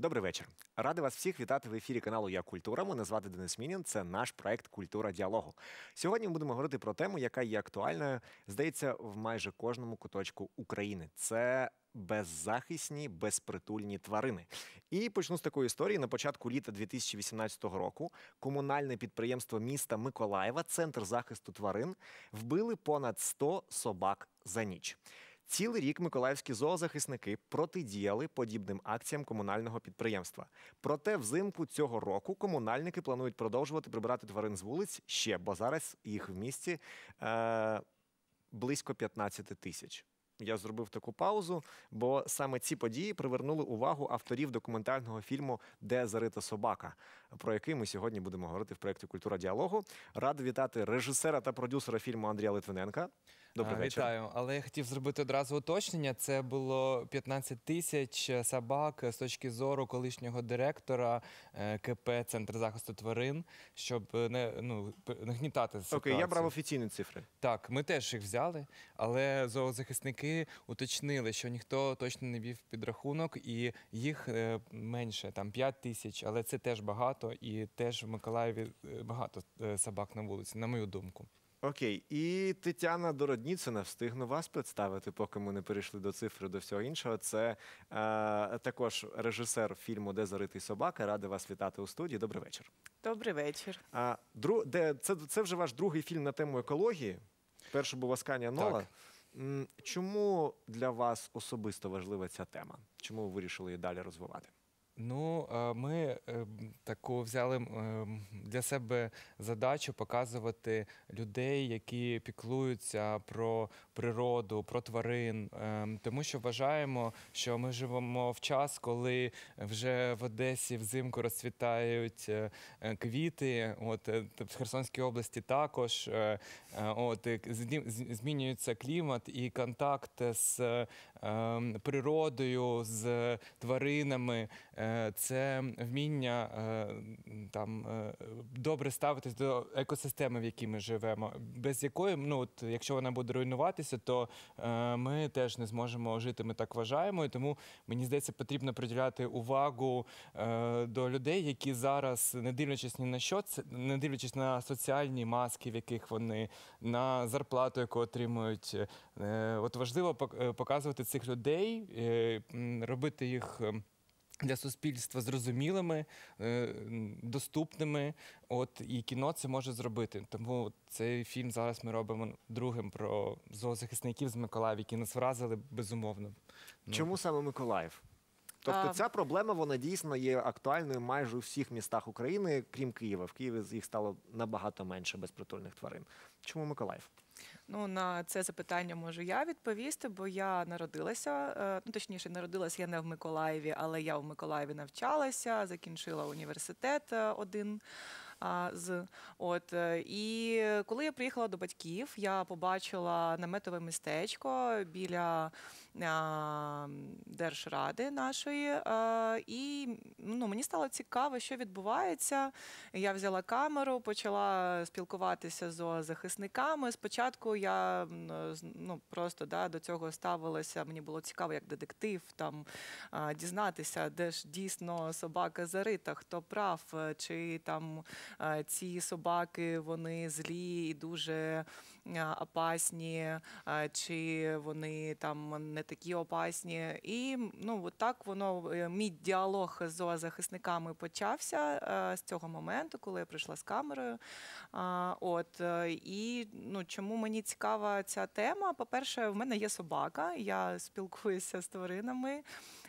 Добрий вечір. Радий вас всіх вітати в ефірі каналу Я Культура. Мене звати Денис Мінін. Це наш проект Культура діалогу. Сьогодні ми будемо говорити про тему, яка є актуальною, здається, в майже кожному куточку України. Це беззахисні, безпритульні тварини. І почну з такої історії. На початку літа 2018 року комунальне підприємство міста Миколаєва, центр захисту тварин, вбили понад 100 собак за ніч. Цілий рік миколаївські зоозахисники протидіяли подібним акціям комунального підприємства. Проте взимку цього року комунальники планують продовжувати прибирати тварин з вулиць ще, бо зараз їх в місті е, близько 15 тисяч. Я зробив таку паузу, бо саме ці події привернули увагу авторів документального фільму Де зарита собака, про який ми сьогодні будемо говорити в проєкті Культура діалогу. Радий вітати режисера та продюсера фільму Андрія Литвиненка. Добрий вечір. Вітаю, але я хотів зробити одразу уточнення. Це було 15 тисяч собак з точки зору колишнього директора е, КП Центр захисту тварин, щоб е, не ну п- не гнітати ситуацію. Окей, я брав офіційні цифри. Так, ми теж їх взяли, але зоозахисники уточнили, що ніхто точно не вів підрахунок, і їх е, менше, там 5 тисяч, але це теж багато, і теж в Миколаєві багато собак на вулиці, на мою думку. Окей, і Тетяна Дородніцина встигну вас представити, поки ми не перейшли до цифри до всього іншого. Це е, також режисер фільму Де заритий собака. Радий вас вітати у студії. Добрий вечір. Добрий вечір. А дру, де це, це вже ваш другий фільм на тему екології. Перший був Асканія Нола. Так. Чому для вас особисто важлива ця тема? Чому ви вирішили її далі розвивати? Ну, е, ми е, таку взяли е, для себе задачу показувати людей, які піклуються про природу, про тварин, Е, тому що вважаємо, що ми живемо в час, коли вже в Одесі взимку розцвітають квіти. От в Херсонській області також от змінюється клімат і контакт з природою, з тваринами. Е, Це вміння е, там е, добре ставитись до екосистеми, в якій ми живемо, без якої, ну от якщо вона буде руйнуватися, то ми теж не зможемо жити. Ми так вважаємо. І тому мені здається, потрібно приділяти увагу до людей, які зараз, не дивлячись ні на що, не дивлячись на соціальні маски, в яких вони на зарплату, яку отримують. От важливо пок- показувати цих людей, е, робити їх. е, Для суспільства зрозумілими, е, доступними. От і кіно це може зробити. Тому цей фільм зараз ми робимо другим про зоозахисників з Миколаєва, які нас вразили безумовно. Ну, Чому саме Миколаїв? Тобто А- ця проблема вона дійсно є актуальною майже у всіх містах України, крім Києва. В Києві їх стало набагато менше безпритульних тварин. Чому Миколаїв? Ну на це запитання можу я відповісти, бо я народилася. е, Ну точніше, народилася я не в Миколаєві, але я в Миколаєві навчалася, закінчила університет е, один. З от е, і коли я приїхала до батьків, я побачила наметове містечко біля держради нашої, і ну мені стало цікаво, що відбувається. Я взяла камеру, почала спілкуватися з зоозахисниками. Спочатку я ну, просто да, до цього ставилася. Мені було цікаво, як детектив там дізнатися, де ж дійсно собака зарита, хто прав, е, чи там е, ці собаки вони злі і дуже опасні, чи вони там не такі опасні. І ну так воно е, мій діалог з зоозахисниками почався е, з цього моменту, коли я прийшла з камерою. От е, і ну чому мені цікава ця тема? По-перше, в мене є собака, я спілкуюся з тваринами.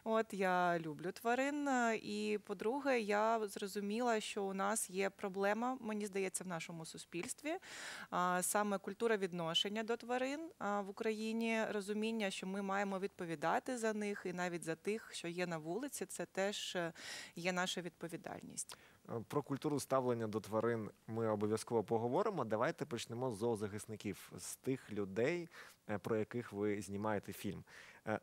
От я люблю тварин. е, І по-друге, я зрозуміла, що у нас є проблема, мені здається, в нашому суспільстві. Саме культура відношення до тварин в Україні, розуміння, що ми маємо відповідати за них, і навіть за тих, що є на вулиці, це теж е, є наша відповідальність. Е, Про культуру ставлення до тварин ми обов'язково поговоримо. Давайте почнемо з зоозахисників, з тих людей, про яких ви знімаєте фільм.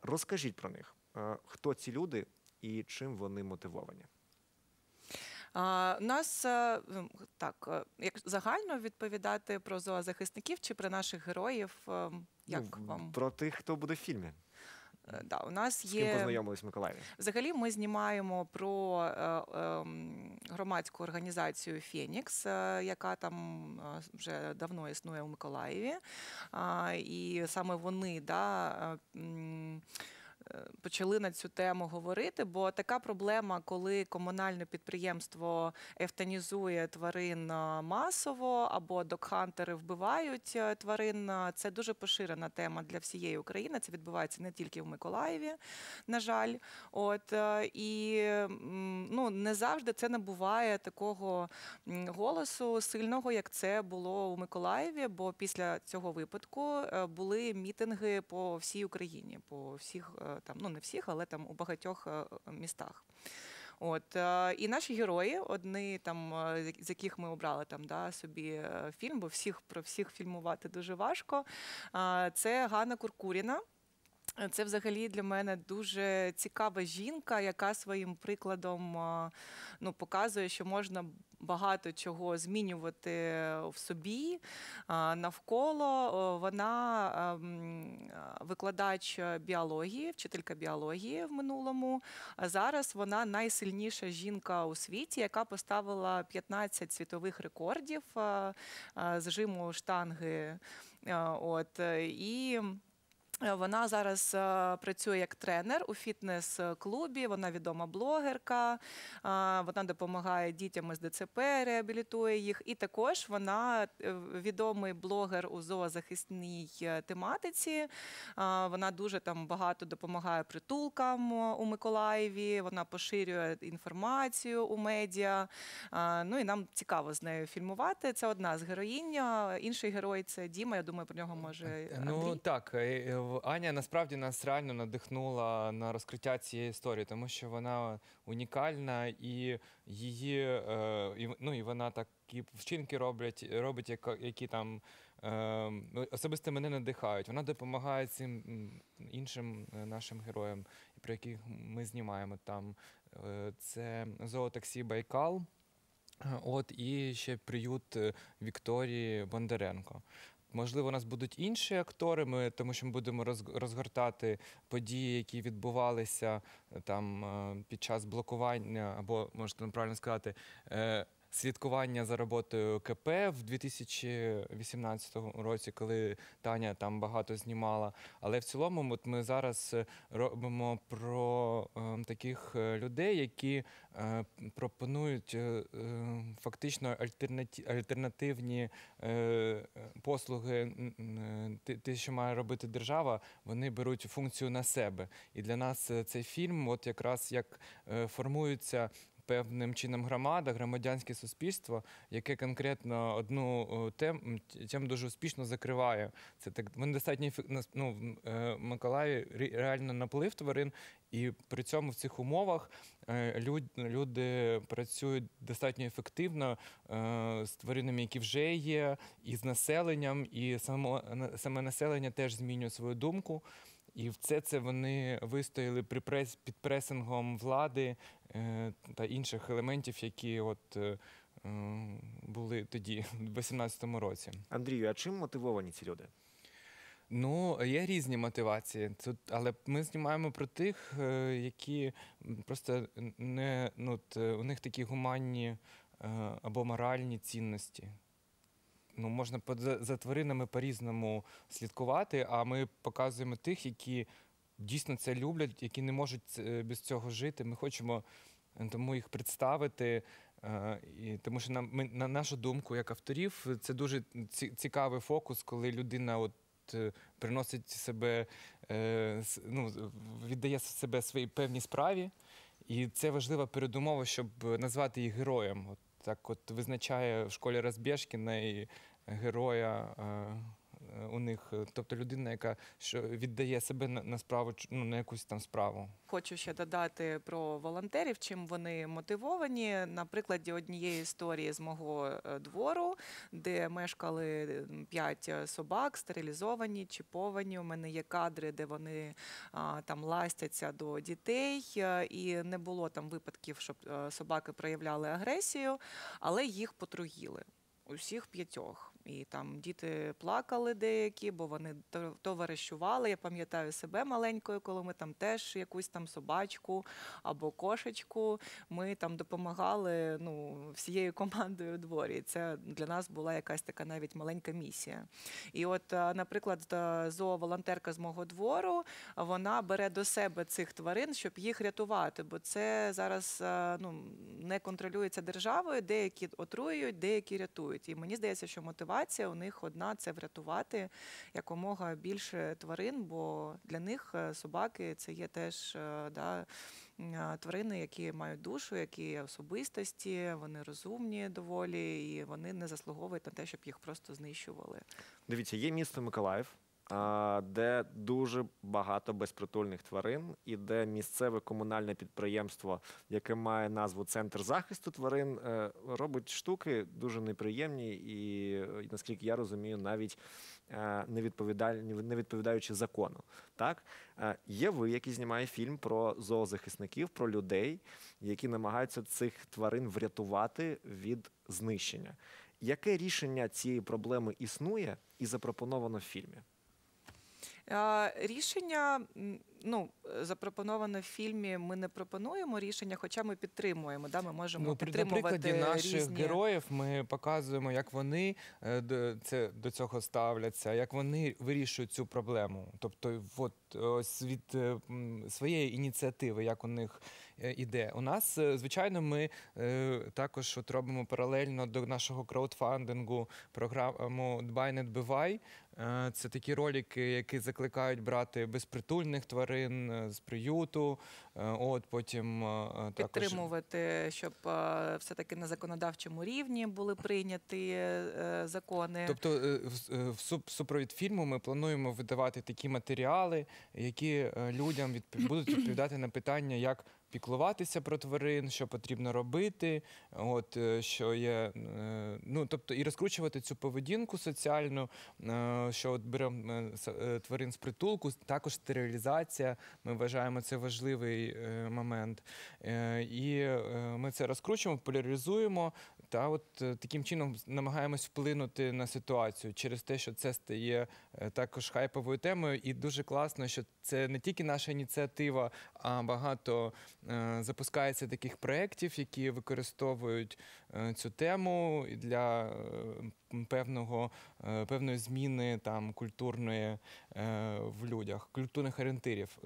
Розкажіть про них. Е, Хто ці люди і чим вони мотивовані? А, нас е, так, е, як загально відповідати про зоозахисників чи про наших героїв, е, як Ну, вам? Про тих, хто буде в фільмі. Е, Да, у нас З ким познайомились Миколаєві? Взагалі, ми знімаємо про е, ем, громадську організацію Фенікс, е, яка там е, вже давно існує у Миколаєві. І саме вони да, е, е, почали на цю тему говорити, бо така проблема, коли комунальне підприємство евтанізує тварин масово або докхантери вбивають е, тварин, це дуже поширена тема для всієї України. Це відбувається не тільки в Миколаєві, на жаль. От е, і ну не завжди це набуває такого голосу сильного, як це було у Миколаєві. Бо після цього випадку е, були мітинги по всій Україні, по всіх там, ну не всіх, але там у багатьох е, містах. От і наші герої, одні там з- яких ми обрали там да собі фільм, бо всіх про всіх фільмувати дуже важко. Це Ганна Куркуріна. Це взагалі для мене дуже цікава жінка, яка своїм прикладом ну, показує, що можна багато чого змінювати в собі навколо. Вона викладач біології, вчителька біології в минулому. А зараз вона найсильніша жінка у світі, яка поставила 15 світових рекордів з жиму штанги. От і. Е, Вона зараз е, працює як тренер у фітнес-клубі. Вона відома блогерка. е, Вона допомагає дітям із ДЦП, реабілітує їх. І також вона відомий блогер у зоозахисній тематиці. Вона дуже там багато допомагає притулкам у Миколаєві. Вона поширює інформацію у медіа. Ну і нам цікаво з нею фільмувати. Це одна з героїнь. Інший герой це Діма. Я думаю, про нього може Ну так, е, е, в- Аня насправді нас реально надихнула на розкриття цієї історії, тому що вона унікальна і її е, ну, і вона такі вчинки роблять, робить, яка- які там е, особисто мене надихають. Вона допомагає цим іншим е, нашим героям, про яких ми знімаємо там. Е, Це зоотаксі Байкал. Е, От і ще приют Вікторії Бондаренко. Можливо, у нас будуть інші актори, ми, тому що ми будемо роз- розгортати події, які відбувалися е, там е, під час блокування, або можна правильно сказати, е, слідкування за роботою КП в 2018 році, коли Таня там багато знімала. Але в цілому, от ми зараз е, робимо про е, таких е, людей, які е, пропонують е, е, фактично альтернативні послуги, те- що має робити держава, вони беруть функцію на себе. І для нас цей фільм, от якраз як формується. Певним чином громада, громадянське суспільство, яке конкретно одну е, тем, тему дуже успішно закриває. Це так вони достатньо ну, в е, Миколаєві реально наплив тварин, і при цьому в цих умовах е, люд- люди працюють достатньо ефективно з тваринами, які вже є, і з населенням, і само, саме населення теж змінює свою думку. І все це вони вистояли при прес, під пресингом влади та інших елементів, які от, е, е, були тоді, в 18-му році. Андрію, а чим мотивовані ці люди? Ну, є різні мотивації. Тут, але ми знімаємо про тих, е, які просто не ну, е, у них такі гуманні е, або моральні цінності. Ну, можна за, за тваринами по-різному слідкувати, а ми показуємо тих, які дійсно це люблять, які не можуть без цього жити. Ми хочемо е, тому їх представити. е, І, тому що нам, ми, на нашу думку, як авторів, це дуже цікавий фокус, коли людина от, е, приносить себе, е, ну, віддає себе своїй певній справі. І це важлива передумова, щоб назвати їх героєм. От так от визначає в школі Розбєшкіна і героя. Е, У них, е, тобто людина, яка що віддає себе на, справу, ну, на якусь там справу. Хочу ще додати про волонтерів, чим вони мотивовані. На прикладі однієї історії з мого е, двору, де мешкали п'ять собак, стерилізовані, чіповані. У мене є кадри, де вони там ластяться до дітей, і не було там випадків, щоб собаки проявляли агресію, але їх потруїли. Усіх п'ятьох. І там діти плакали деякі, бо вони то- товаришували. Я пам'ятаю себе маленькою, коли ми там теж якусь там собачку або кошечку. Ми там допомагали ну, всією командою у дворі. Це для нас була якась така навіть маленька місія. І от, наприклад, зооволонтерка з мого двору вона бере до себе цих тварин, щоб їх рятувати, бо це зараз ну, не контролюється державою. Деякі отруюють, деякі рятують. І мені здається, що мотивація у них одна це врятувати якомога більше тварин, бо для них е, собаки це є теж е, да, е, тварини, які мають душу, які особистості, вони розумні доволі, і вони не заслуговують на те, щоб їх просто знищували. Дивіться, є місто Миколаїв, де дуже багато безпритульних тварин, і де місцеве комунальне підприємство, яке має назву Центр захисту тварин, е, робить штуки дуже неприємні і, е, наскільки я розумію, навіть е, не не відповідаючи закону. Так є ви, який знімає фільм про зоозахисників, про людей, які намагаються цих тварин врятувати від знищення. Яке рішення цієї проблеми існує і запропоновано в фільмі? Е, Рішення ну, запропоноване в фільмі. Ми не пропонуємо рішення, хоча ми підтримуємо. Да? Ми можемо Ну, на підтримувати прикладі наших різні... героїв ми показуємо, як вони е, до, це, до цього ставляться, як вони вирішують цю проблему. Тобто, от ось від е, своєї ініціативи, як у них іде. У нас, звичайно, ми також от робимо паралельно до нашого краудфандингу програму Дбай не дбивай. Е, Це такі ролики, які закликають брати безпритульних тварин е, з приюту. Е, От потім е, також підтримувати, щоб е, все-таки на законодавчому рівні були прийняті закони. Тобто в- в суп- супровід фільму ми плануємо видавати такі матеріали, які людям відпов- будуть відповідати на питання, як піклуватися про тварин, що потрібно робити, от е, що є, е, ну тобто і розкручувати цю поведінку соціальну, е, що от беремо тварин з притулку, також стерилізація. Ми вважаємо це важливий момент. І ми це розкручуємо, популяризуємо. Та от е, таким чином намагаємось вплинути на ситуацію через те, що це стає е, також хайповою темою, і дуже класно, що це не тільки наша ініціатива, а багато е, запускається таких проєктів, які використовують цю тему для певного певної зміни там культурної в людях, культурних орієнтирів,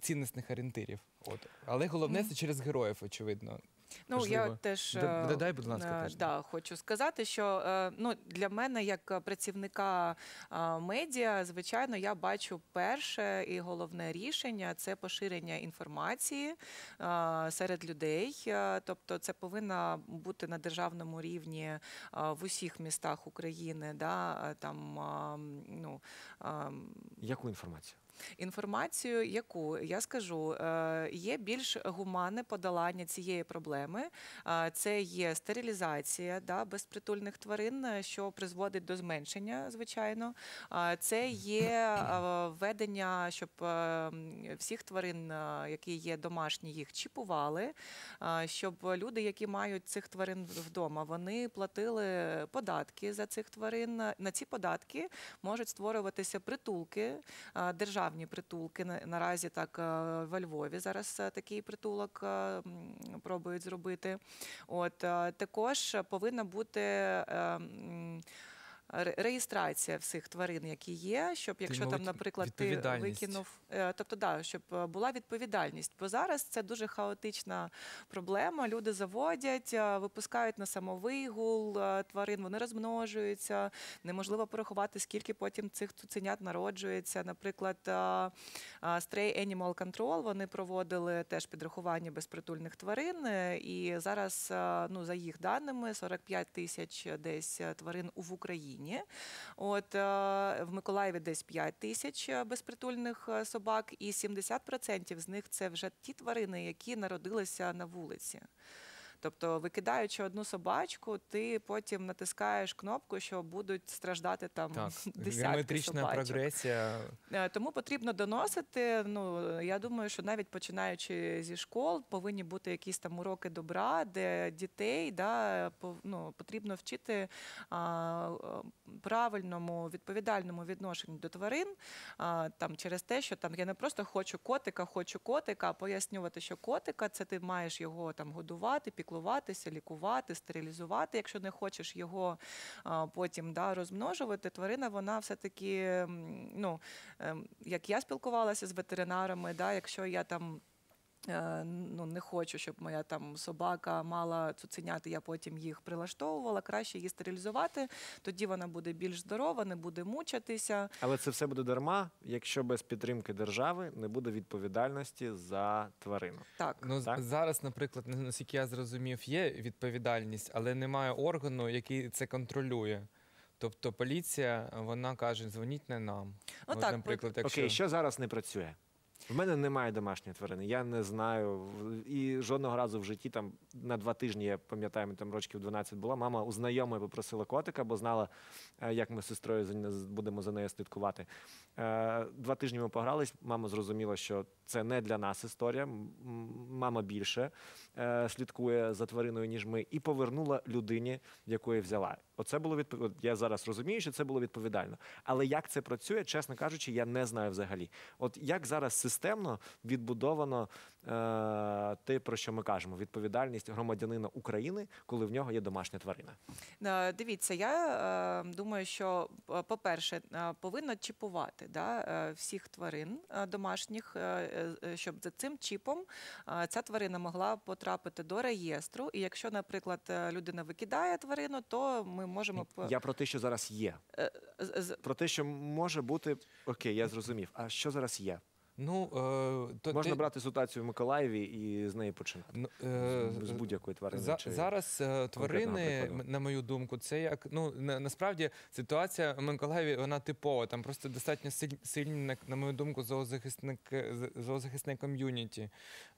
цінностних орієнтирів. От але головне це через героїв, очевидно. Ну, Важливо. я теж е, додай, будь ласка, е, теж. Да, хочу сказати, що е, ну, для мене, як е, працівника е, медіа, звичайно, я бачу перше і головне рішення це поширення інформації е, серед людей. Е, Тобто, це повинна бути на державному рівні е, в усіх містах України. Да, е, там, е, ну, е, Яку інформацію? Інформацію, яку я скажу, е, є більш гуманне подолання цієї проблеми. Е, Це є стерилізація да, безпритульних тварин, е, що призводить до зменшення, звичайно. Це є введення, щоб всіх тварин, які є домашні, їх чіпували, щоб люди, які мають цих тварин вдома, вони платили податки за цих тварин. На ці податки можуть створюватися притулки е, державні притулки. Наразі так е, во Львові зараз е, такий притулок е, пробують зробити. От також повинна бути. Реєстрація всіх тварин, які є, щоб якщо там, наприклад, ти викинув, е, тобто да, щоб е, була відповідальність. Бо зараз це дуже хаотична проблема. Люди заводять, е, випускають на самовигул тварин, вони розмножуються. Неможливо порахувати, скільки потім цих цуценят народжується. Наприклад, Stray Animal Control вони проводили теж підрахування безпритульних тварин. І зараз, ну за їх даними, 45 тисяч десь тварин в Україні. От е, в Миколаєві десь 5 тисяч е, безпритульних е, собак, і 70% з них це вже ті тварини, які народилися на вулиці. Тобто, викидаючи одну собачку, ти потім натискаєш кнопку, що будуть страждати там Так, десятки геометрична собачок. прогресія. Е, Тому потрібно доносити. Ну я думаю, що навіть починаючи зі школ, повинні бути якісь там уроки добра, де дітей да, ну, потрібно вчити а, е, правильному відповідальному відношенню до тварин. А, там через те, що там я не просто хочу котика, хочу котика, а пояснювати, що котика це ти маєш його там годувати, піклуватися, лікувати, стерилізувати. Якщо не хочеш його потім да, розмножувати, тварина вона все-таки, ну, ем, як я спілкувалася з ветеринарами, да, якщо я там. Е, Ну, не хочу, щоб моя там собака мала цуценяти, я потім їх прилаштовувала. Краще її стерилізувати. Тоді вона буде більш здорова, не буде мучатися. Але це все буде дарма, якщо без підтримки держави не буде відповідальності за тварину. Так, Ну, Так? зараз, наприклад, на- наскільки я зрозумів, є відповідальність, але немає органу, який це контролює. Тобто поліція, вона каже, дзвоніть не нам. Ну От, так, наприклад, якщо Окей, що зараз не працює? В мене немає домашньої тварини. Я не знаю. І жодного разу в житті там на два тижні, я пам'ятаю, там років 12 була. Мама у знайомої попросила котика, бо знала, е, як ми з сестрою будемо за нею слідкувати. Е, Два тижні ми погрались. Мама зрозуміла, що це не для нас історія. Мама більше е, слідкує за твариною, ніж ми, і повернула людині, якої взяла. Оце було відпов... Я зараз розумію, що це було відповідально. Але як це працює, чесно кажучи, я не знаю взагалі. От як зараз системно відбудовано е, те, про що ми кажемо, відповідальність громадянина України, коли в нього є домашня тварина. Е, Дивіться, я е, думаю, що, е, по-перше, е, повинно чіпувати да, всіх тварин домашніх, щоб за цим чіпом ця тварина могла потрапити до реєстру. І якщо, наприклад, людина викидає тварину, то ми можемо Я про те, що зараз є. Про те, що може бути окей, я зрозумів. А що зараз є? Ну, е, то Можна ти- брати ситуацію в Миколаєві і з неї починати. ну, З, е, з будь-якої тварини. За, чи... зараз е, тварини, на мою думку, це як ну на, насправді ситуація в Миколаєві вона типова. Там просто достатньо сильні, на, на мою думку, зоозахисник, зоозахисне ком'юніті.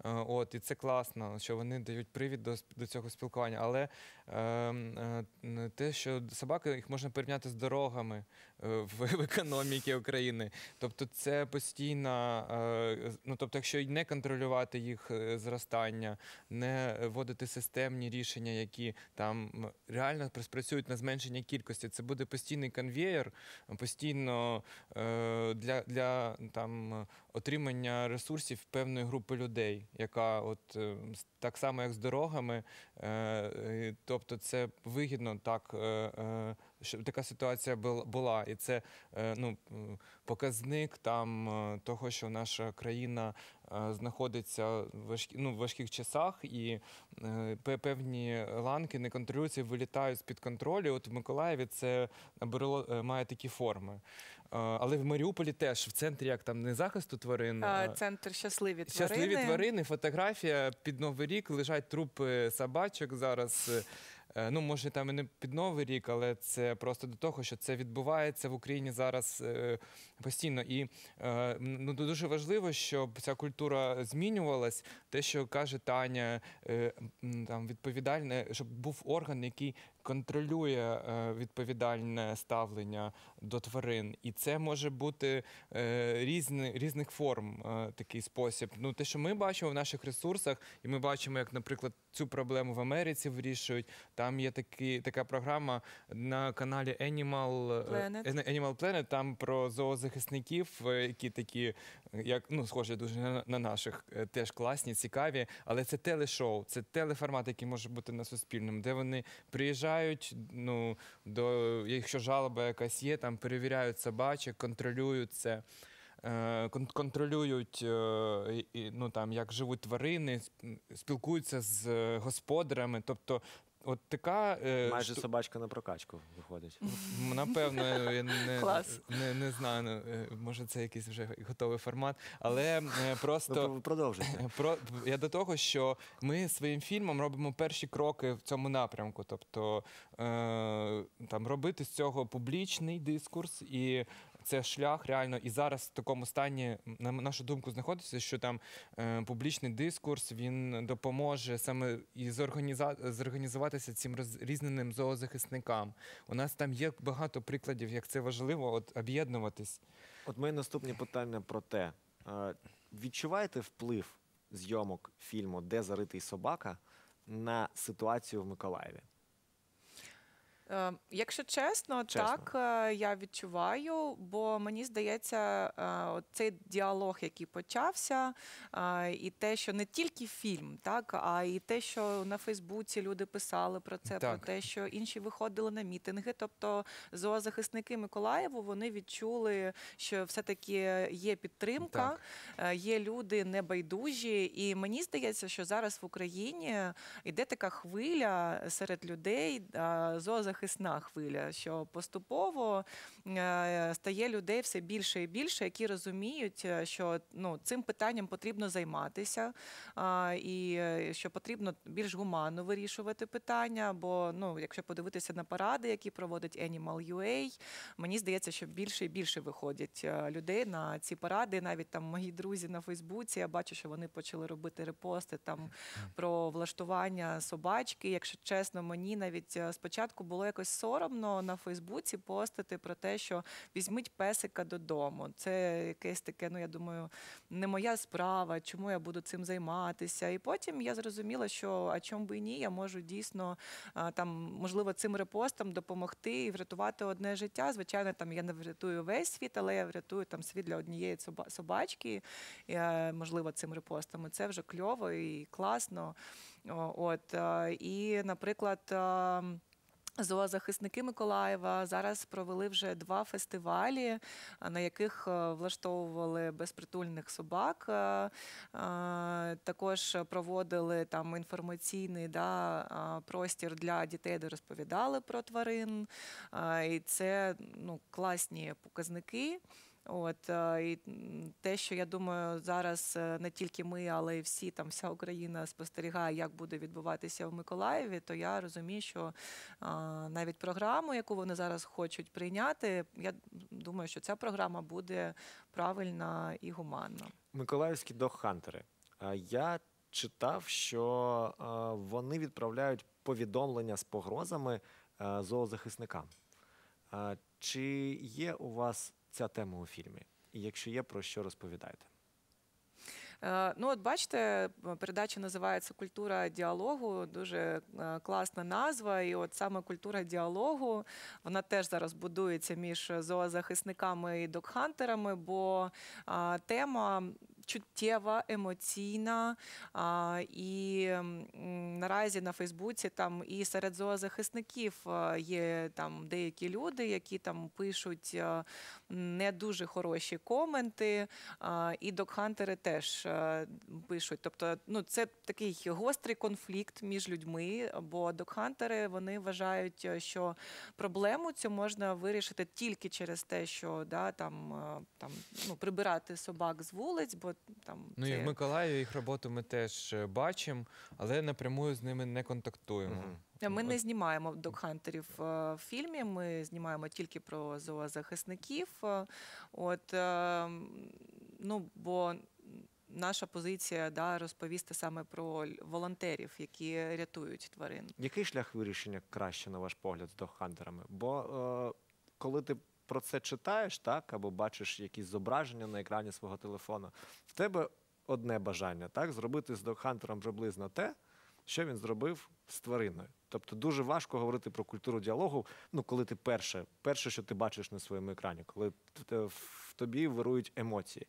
Е, от і це класно, що вони дають привід до, до цього спілкування. Але е, е, те, що собаки їх можна порівняти з дорогами е, в, в економіці України. Тобто, це постійна. е, ну тобто, якщо не контролювати їх е, зростання, не вводити системні рішення, які там реально спрацюють на зменшення кількості. Це буде постійний конвеєр, постійно е, для, для там е, отримання ресурсів певної групи людей, яка от е, так само, як з дорогами, е, е, тобто це вигідно так. Е, е, щоб така ситуація бул- була, і це е, ну, показник там е, того, що наша країна е, знаходиться в важкі, ну, в важких часах, і е, певні ланки не контролюються і вилітають з-під контролю. От в Миколаєві це набрало, е, має такі форми. Е, Але в Маріуполі теж в центрі як там не захисту тварин. е, а Центр щасливі тварини. Щасливі тварини, фотографія під Новий рік лежать трупи собачок зараз. Е, Ну, може, там і не під Новий рік, але це просто до того, що це відбувається в Україні зараз е, постійно. І е, ну, дуже важливо, щоб ця культура змінювалась. Те, що каже Таня, там відповідальне, щоб був орган, який контролює е, відповідальне ставлення до тварин. І це може бути е, різни, різних форм е, такий спосіб. Ну, те, що ми бачимо в наших ресурсах, і ми бачимо, як, наприклад, цю проблему в Америці вирішують. Там є такі, така програма на каналі Animal Planet. Animal Planet, там про зоозахисників, які такі, як ну, схожі дуже на, на наших, теж класні, цікаві. Але це телешоу, це телеформат, який може бути на Суспільному, де вони приїжджають, ну, до, якщо жалоба якась є, там перевіряють собачок, контролюють це. е, Контролюють е, ну, там, як живуть тварини, спілкуються з е, господарями. Тобто, от така е, Майже шту- собачка на прокачку виходить. Напевно, я не, Клас. не, не знаю. ну, е, Може, це якийсь вже готовий формат, але е, просто. Ну, продовжуйте. Про я до того, що ми своїм фільмом робимо перші кроки в цьому напрямку. Тобто е, там робити з цього публічний дискурс і це шлях реально. І зараз в такому стані, на нашу думку, знаходиться, що там е, публічний дискурс він допоможе саме і зорганіза- зорганізуватися цим розрізненим зоозахисникам. У нас там є багато прикладів, як це важливо, от об'єднуватись. От моє наступне питання про те: е, відчуваєте вплив зйомок фільму Де заритий собака на ситуацію в Миколаєві? Е, Якщо чесно, Чесно. так е, я відчуваю, бо мені здається, е, от цей діалог, який почався, е, і те, що не тільки фільм, так а і те, що на Фейсбуці люди писали про це, про те, що інші виходили на мітинги. Тобто зоозахисники Миколаєву вони відчули, що все-таки є підтримка, Так. е, є люди небайдужі, і мені здається, що зараз в Україні йде така хвиля серед людей, е, зоозахисна хвиля, що поступово е, стає людей все більше і більше, які розуміють, е, що ну, цим питанням потрібно займатися, і е, що потрібно більш гуманно вирішувати питання. Бо ну, якщо подивитися на паради, які проводить Animal UA, мені здається, що більше і більше виходять людей на ці паради. Навіть там мої друзі на Фейсбуці, я бачу, що вони почали робити репости там про влаштування собачки. Якщо чесно, мені навіть спочатку було якось соромно на Фейсбуці постити про те, що візьміть песика додому. Це якесь таке, ну я думаю, не моя справа, чому я буду цим займатися. І потім я зрозуміла, що а чому би і ні, я можу дійсно там, можливо, цим репостом допомогти і врятувати одне життя. Звичайно, там я не врятую весь світ, але я врятую там світ для однієї собачки, можливо, цим репостом. І це вже кльово і класно. От і, наприклад. Зоозахисники Миколаєва зараз провели вже два фестивалі, на яких е, влаштовували безпритульних собак. Е, е, Також проводили там інформаційний да, простір для дітей, де розповідали про тварин. І це ну, класні показники. От е, і те, що я думаю, зараз е, не тільки ми, але й всі там вся Україна спостерігає, як буде відбуватися в Миколаєві, то я розумію, що навіть програму, яку вони зараз хочуть прийняти, я думаю, що ця програма буде правильна і гуманна. Миколаївські догхантери. А Я читав, що е, вони відправляють повідомлення з погрозами е, зоозахисникам. Чи є у вас ця тема у фільмі? І якщо є, про що розповідаєте? Е, Ну, от бачите, передача називається Культура діалогу. Дуже е, класна назва. І от саме культура діалогу вона теж зараз будується між зоозахисниками і докхантерами, бо тема. Чуттєва, емоційна, а, і наразі на Фейсбуці там і серед зоозахисників е, є там деякі люди, які там пишуть е, не дуже хороші коменти, а, і докхантери теж е, пишуть. Тобто, ну це такий гострий конфлікт між людьми, бо докхантери вони вважають, що проблему цю можна вирішити тільки через те, що да, там, там ну, прибирати собак з вулиць, бо там Ну і в Миколаєві їх роботу ми теж е, бачимо, але напряму з ними не контактуємо. Е, Ми От. не знімаємо докхантерів в фільмі. Ми знімаємо тільки про зоозахисників. Е, От е, ну бо наша позиція да, розповісти саме про волонтерів, які рятують тварин. Який шлях вирішення краще, на ваш погляд, з догхантерами? Бо е, коли ти про це читаєш, так, або бачиш якісь зображення на екрані свого телефону, в тебе одне бажання, так, зробити з докхантером приблизно те, що він зробив з твариною. Тобто дуже важко говорити про культуру діалогу, ну, коли ти перше, перше, що ти бачиш на своєму екрані, коли в тобі вирують емоції.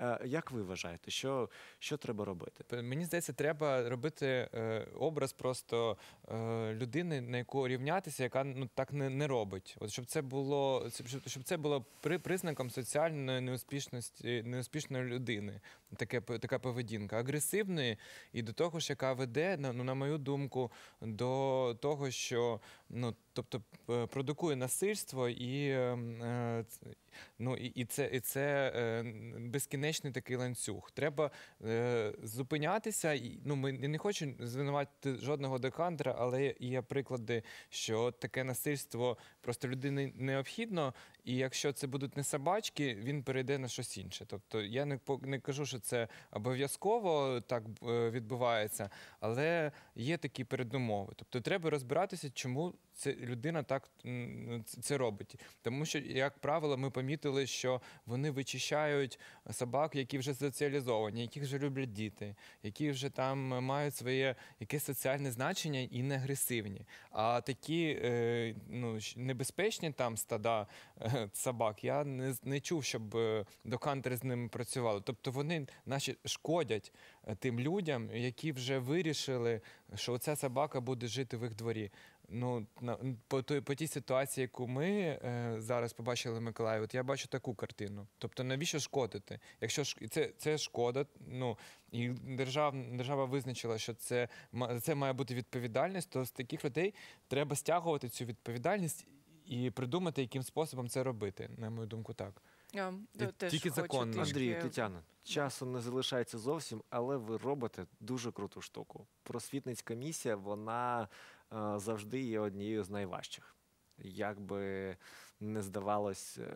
Е, як ви вважаєте, що, що треба робити? Мені здається, треба робити е, образ просто е, людини, на яку рівнятися, яка ну так не, не робить. От щоб це було щоб, це було при признаком соціальної неуспішності неуспішної людини. Таке така поведінка агресивної і до того ж, яка веде ну на мою думку, до того, що ну тобто продукує насильство і. ем, Ну і, це, і це безкінечні безкінечний такий ланцюг. Треба е, зупинятися. І, ну, ми не хочу звинуватити жодного декантера, але є приклади, що таке насильство просто людині необхідно, і якщо це будуть не собачки, він перейде на щось інше. Тобто я не не кажу, що це обов'язково так е, відбувається, але є такі передумови. Тобто треба розбиратися, чому це людина так це робить. Тому що, як правило, ми помітили, що вони вичищають собак, які вже соціалізовані, яких вже люблять діти, які вже там мають своє якесь соціальне значення і не агресивні. А такі е, ну, небезпечні там стада е, собак, я не, не чув, щоб е, докантери з ними працювали. Тобто вони наші шкодять тим людям, які вже вирішили, що ця собака буде жити в їх дворі. Ну, на, по, той, по тій ситуації, яку ми е, зараз побачили в Миколаєві, от я бачу таку картину. Тобто, навіщо шкодити? Якщо ж це, це шкода, ну і держав, держава визначила, що це, це має бути відповідальність, то з таких людей треба стягувати цю відповідальність і придумати, яким способом це робити. На мою думку, так. Я теж тільки хочу законно. трішки- Андрію, Тетяна, часу не залишається зовсім, але ви робите дуже круту штуку. Просвітницька місія, вона завжди є однією з найважчих. Як би не здавалось е,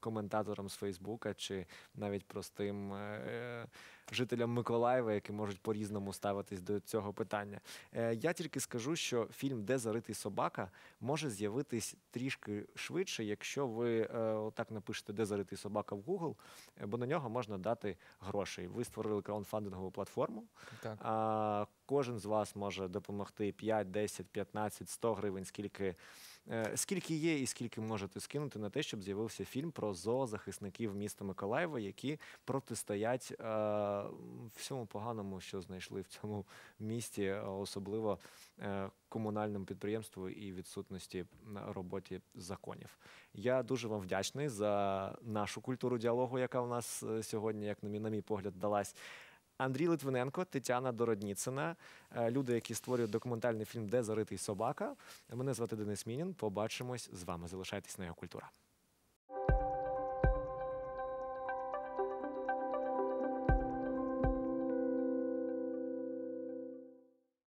коментаторам з Фейсбука чи навіть простим е, жителям Миколаєва, які можуть по-різному ставитись до цього питання. Е, я тільки скажу, що фільм Де заритий собака може з'явитись трішки швидше, якщо ви е, отак напишете Де заритий собака в Google, е, бо на нього можна дати грошей. Ви створили краундфандингову платформу. так. А, кожен з вас може допомогти 5, 10, 15, 100 гривень, скільки, е, скільки є і скільки можете скинути на те, щоб з'явився фільм про зоозахисників міста Миколаєва, які протистоять е, всьому поганому, що знайшли в цьому місті, особливо е, комунальному підприємству і відсутності на роботі законів. Я дуже вам вдячний за нашу культуру діалогу, яка у нас е, сьогодні, як на мій погляд, далась. Андрій Литвиненко, Тетяна Дородніцина, е, люди, які створюють документальний фільм Де заритий собака. Мене звати Денис Мінін. Побачимось з вами. Залишайтесь на його культура.